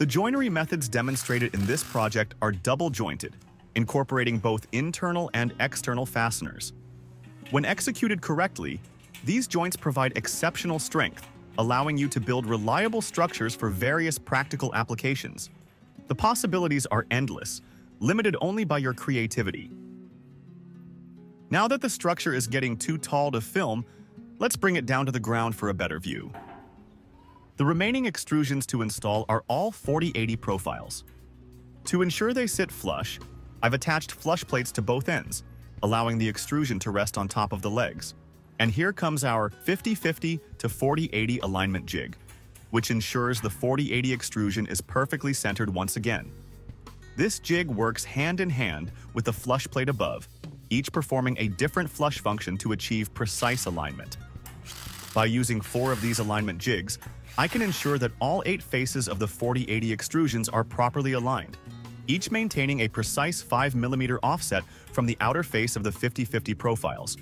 The joinery methods demonstrated in this project are double-jointed, incorporating both internal and external fasteners. When executed correctly, these joints provide exceptional strength, allowing you to build reliable structures for various practical applications. The possibilities are endless, limited only by your creativity. Now that the structure is getting too tall to film, let's bring it down to the ground for a better view. The remaining extrusions to install are all 4080 profiles. To ensure they sit flush, I've attached flush plates to both ends, allowing the extrusion to rest on top of the legs. And here comes our 50-50 to 40-80 alignment jig, which ensures the 40-80 extrusion is perfectly centered once again. This jig works hand in hand with the flush plate above, each performing a different flush function to achieve precise alignment. By using four of these alignment jigs, I can ensure that all eight faces of the 40-80 extrusions are properly aligned, each maintaining a precise 5mm offset from the outer face of the 50-50 profiles,